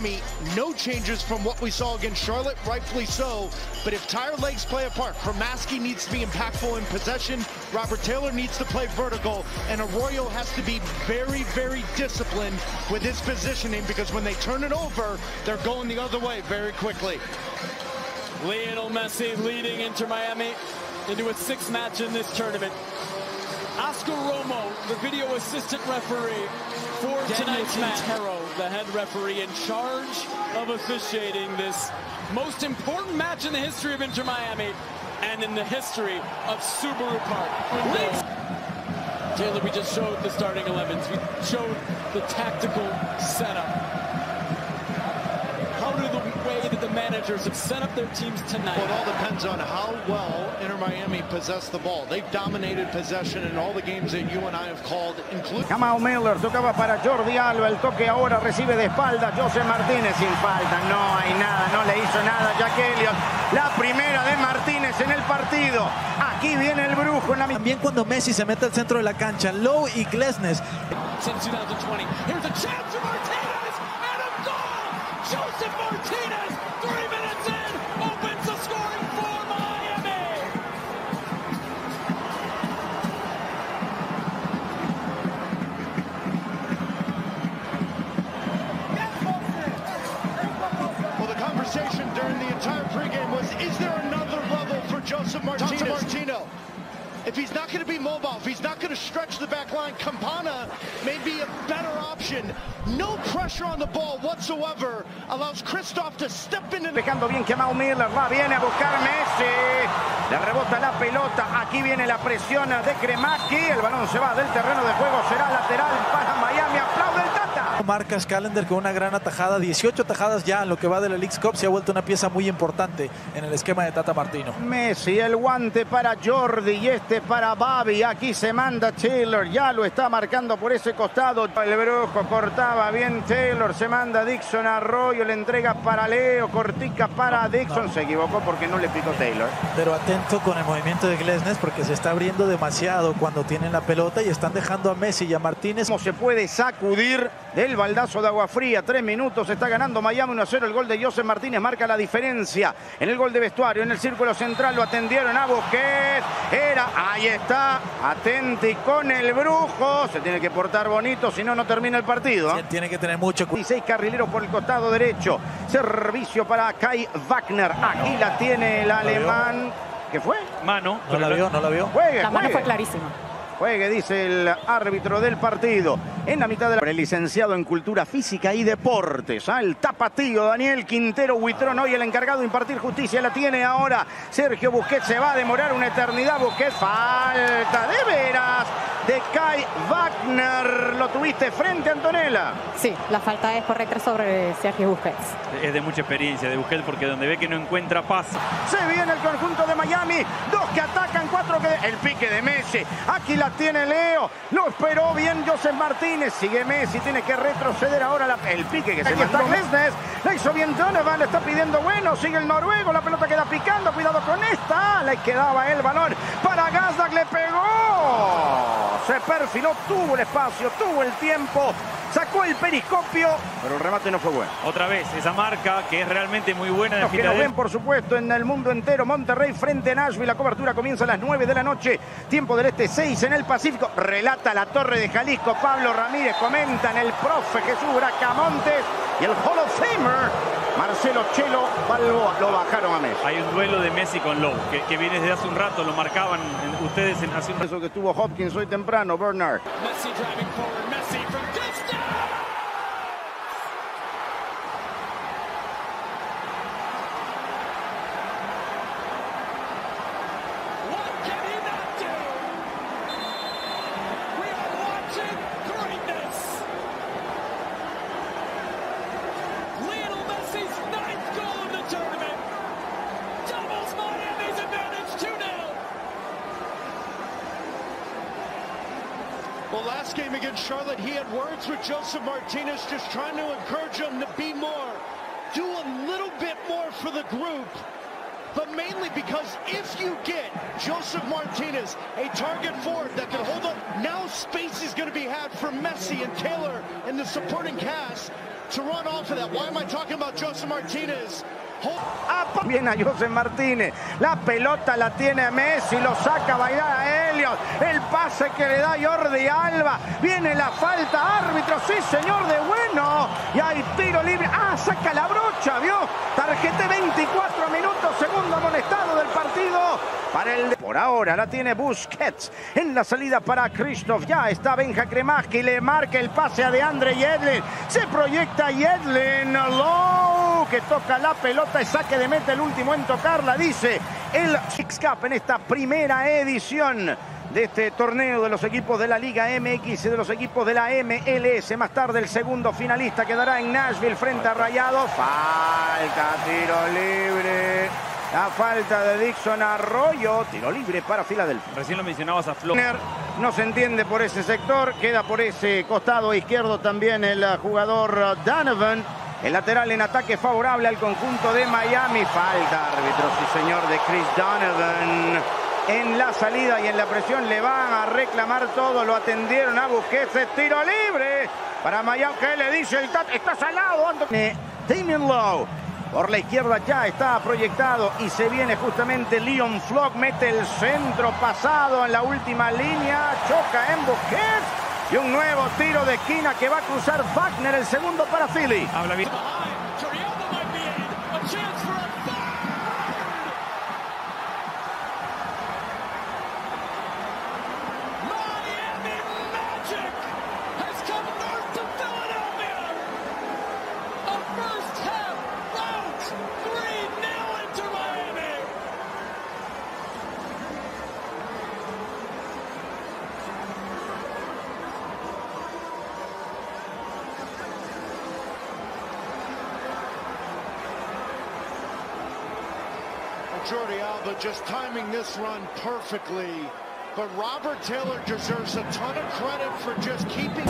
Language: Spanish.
Miami, no changes from what we saw against Charlotte, rightfully so. But if tired legs play a part, Kromaski needs to be impactful in possession, Robert Taylor needs to play vertical, and Arroyo has to be very, very disciplined with his positioning because when they turn it over, they're going the other way very quickly. Lionel Messi leading Inter Miami into a sixth match in this tournament. Oscar Romo, the video assistant referee for Daniel tonight's match. Quintero, the head referee in charge of officiating this most important match in the history of Inter Miami and in the history of Subaru Park. Leaks. Taylor, we just showed the starting 11s. We showed the tactical setup. How do the way that the managers have set up their teams tonight? Well, it all depends on how well Inter Miami possess the ball. They've dominated possession in all the games that you and I have called, including. Kamau Miller tocaba para Jordi Alba, el toque ahora recibe de espalda José Martínez sin falta, no hay nada, no le hizo nada Jack Elliott, la primera de Martínez en el partido, aquí viene el brujo en la. También cuando Messi se mete al centro de la cancha, Lowe y Glesnes. Since 2020. Here's a chance for Martinez conversation during the entire pregame was, is there another level for Joseph Martinez? Martino. If he's not going to be mobile, if he's not going to stretch the back line, Campana may be a better option. No pressure on the ball whatsoever allows Christoph to step into the... Dejando bien Kamau Miller, va, viene a buscar Messi, le rebota la pelota, aquí viene la presión de Kremaski, el balón se va del terreno de juego, será lateral para Miami, aplaude el Tata. Marcas Callender con una gran atajada, 18 atajadas ya en lo que va de la League's Cup, se ha vuelto una pieza muy importante en el esquema de Tata Martino. Messi, el guante para Jordi y este para Babi. Aquí se manda Taylor, ya lo está marcando por ese costado. El brujo cortaba bien Taylor, se manda Dixon Arroyo, le entrega para Leo, cortica para Dixon. Se equivocó porque no le picó Taylor. Pero atento con el movimiento de Glesnes porque se está abriendo demasiado cuando tienen la pelota y están dejando a Messi y a Martínez. ¿Cómo se puede sacudir del baldazo de agua fría? Tres minutos, está ganando Miami 1-0. El gol de José Martínez marca la diferencia. En el gol de vestuario, en el círculo central lo atendieron a Busquets. Era, ahí está, atenti con el brujo. Se tiene que portar bonito, si no, no termina el partido. ¿eh? Tiene que tener mucho cuidado. 16 carrileros por el costado derecho. Servicio para Kai Wagner. Aquí la tiene el alemán. ¿Qué fue? Mano. No la vio, no la vio. Juegue, La mano juegue. fue clarísima. Juegue, dice el árbitro del partido. En la mitad de la... El licenciado en Cultura Física y Deportes. Al tapatío Daniel Quintero Huitrón. Hoy el encargado de impartir justicia la tiene ahora. Sergio Busquets se va a demorar una eternidad. Busquets falta de veras de Kai Wagner. Lo tuviste frente a Antonella. Sí, la falta es correcta sobre Sergio Busquets. Es de mucha experiencia de Busquets porque donde ve que no encuentra paz. Se viene el conjunto de Miami. Dos que atacan, El pique de Messi. Aquí la tiene Leo. Lo esperó bien Joseph Martínez. Sigue Messi. Tiene que retroceder ahora la... el pique que se Aquí está Glesnes. La hizo bien Donovan. Le está pidiendo bueno. Sigue el noruego. La pelota queda picando. Cuidado con esta. Le quedaba el balón para Gazdag. Le pegó. Se perfiló. Tuvo el espacio. Tuvo el tiempo. Sacó el periscopio. Pero el remate no fue bueno. Otra vez, esa marca que es realmente muy buena de Los que nos ven, por supuesto, en el mundo entero. Monterrey frente a Nashville. La cobertura comienza a las 9 de la noche. Tiempo del este 6 en el Pacífico. Relata la Torre de Jalisco. Pablo Ramírez comentan el profe Jesús Bracamontes y el Hall of Famer Marcelo Chelo Balboa. Lo bajaron a Messi. Hay un duelo de Messi con Lowe, que, que viene desde hace un rato, lo marcaban en- ustedes en, hace un Eso que tuvo Hopkins hoy temprano, Bernard. Messi driving forward, Messi from distance! Had words with Joseph Martinez, just trying to encourage him to be more, do a little bit more for the group. but mainly because if you get Joseph Martinez, a target forward that can hold up, now space is going to be had for Messi and Taylor and the supporting cast to run off of that. Why am I talking about Joseph Martinez? Viene a José Martínez. La pelota la tiene Messi. Lo saca a bailar a Helios. El pase que le da Jordi Alba. Viene la falta. Árbitro. Sí, señor de bueno. Y hay tiro libre. Ah, saca la brocha. ¿Vio? Tarjete 24 minutos. Segundo amonestado del partido. Para el... Por ahora la tiene Busquets. En la salida para Krzysztof. Ya está Benja Kremaski. Le marca el pase a DeAndre Yedlin. Se proyecta Yedlin. Que toca la pelota y saque de meta el último en tocarla, dice el Six Cup en esta primera edición de este torneo de los equipos de la Liga MX y de los equipos de la MLS. Más tarde el segundo finalista quedará en Nashville frente a Rayados. Falta, tiro libre. La falta de Dixon Arroyo. Tiro libre para Filadelfia. Recién lo mencionabas a Flo. No se entiende por ese sector. Queda por ese costado izquierdo también el jugador Donovan. El lateral en ataque favorable al conjunto de Miami. Falta, árbitro, sí señor, de Chris Donovan. En la salida y en la presión le van a reclamar todo. Lo atendieron a Busquets. Tiro libre para Miami. ¿Qué le dice el TAT? Está salado. Damien Lowe. Por la izquierda ya está proyectado y se viene justamente Leon Flock. Mete el centro pasado en la última línea. Choca en Busquets. Y un nuevo tiro de esquina que va a cruzar Wagner, el segundo para Philly. Habla bien. Jordi Alba just timing this run perfectly. But Robert Taylor deserves a ton of credit for just keeping...